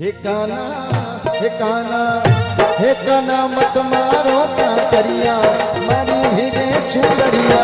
ठिकाना ठिकाना ठिकाना मत मारो का करिया मारी भीगे छुचड़िया।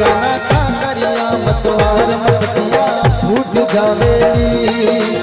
ठिकाना का करिया मतवार मतिया उठ जावेली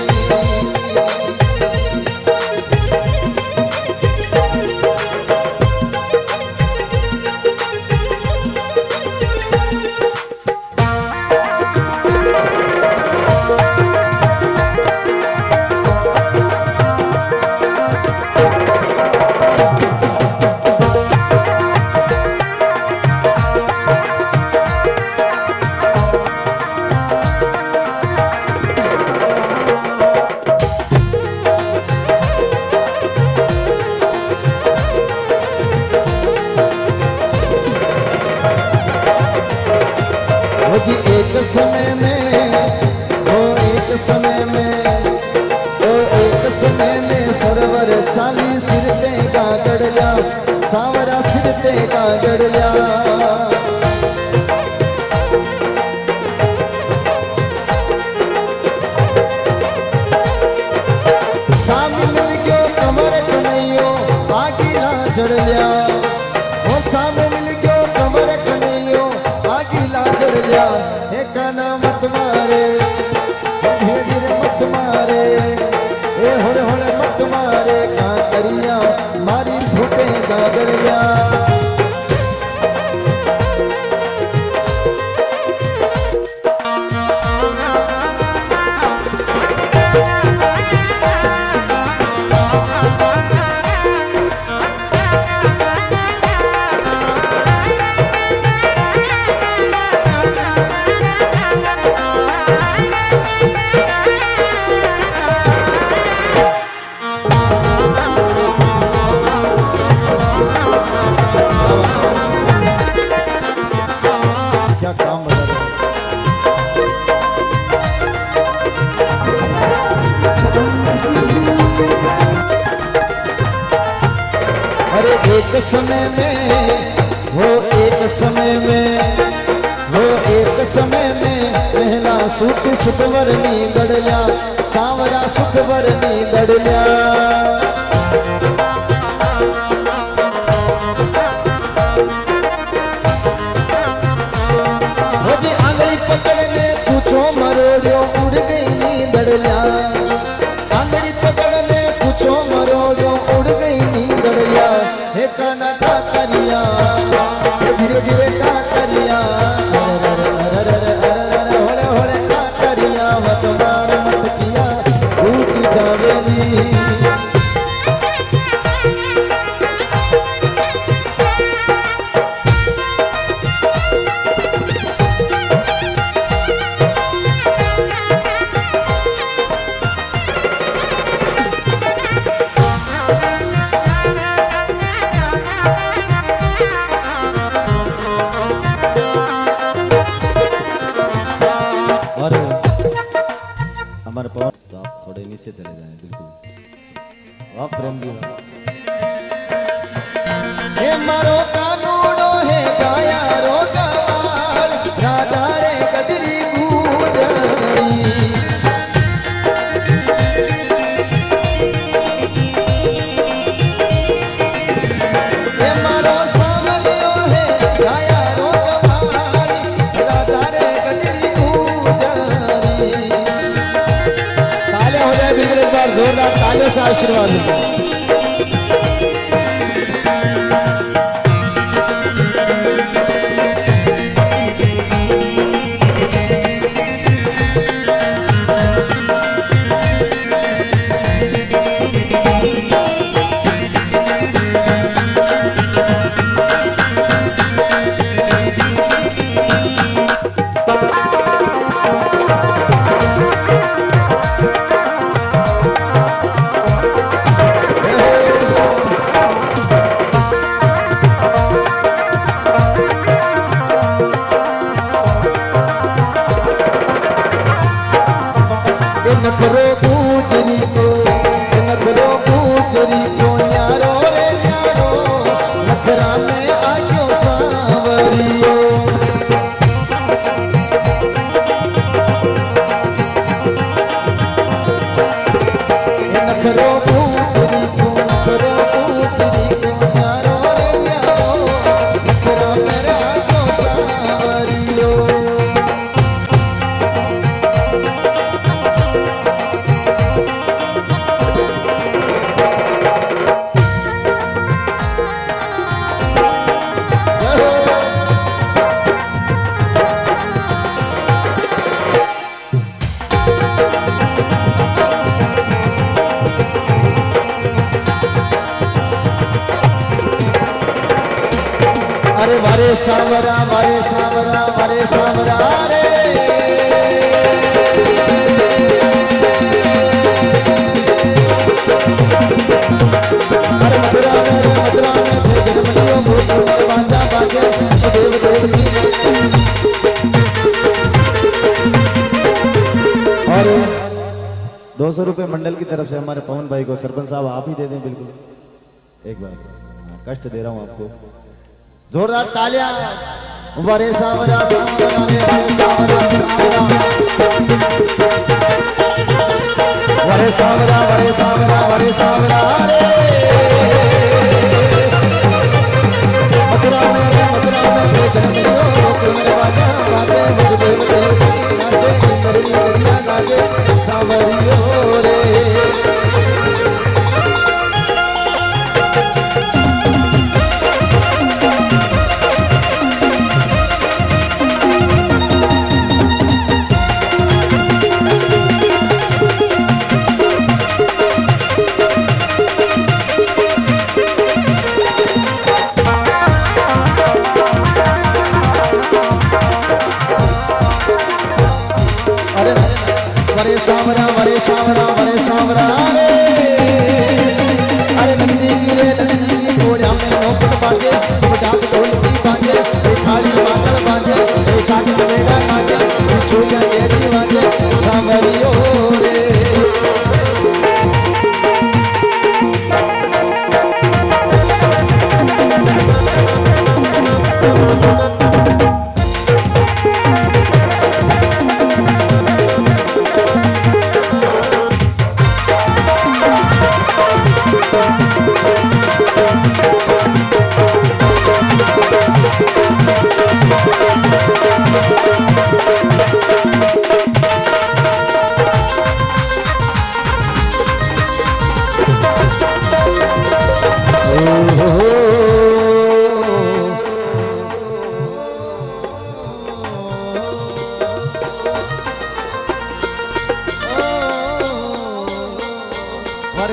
सावरा सिरते का गड़लिया सामी मिल गयो कमर आगीला चढ़लिया वो सामे मिल गयो कमर आगीला हे काना मत मारे। में वो एक समय में वो एक समय में पहला सुख सुखवरनी गड़लिया सावरा सुखवरनी गड़लिया हमारे पवन तो आप थोड़े नीचे चले जाएँ बिल्कुल वाह प्रेम जी वाह। हे मारो कानूड़ो हे गाया रो से आशीर्वाद में आज बाजा बाजे सुदेव देव की और दो सौ रुपये मंडल की तरफ़ से हमारे पवन भाई को सरपंच साहब आप ही दे दें बिल्कुल एक बार हाँ, कष्ट दे रहा हूँ आपको जोरदार तालियाँ वरे सावरा सावरा वरे सावरा सावरा वरे सावरा वरे सावरा वरे सावरा मथुरा में मथुरा में जन्म लियो कुमार बाजा बाजे मुझ वरे सावरा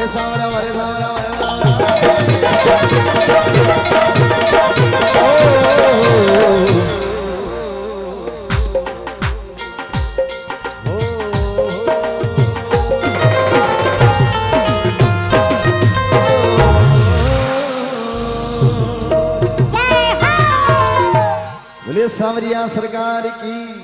वरे सावरा सरकार की